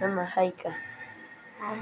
Mama, hi ka. Hi.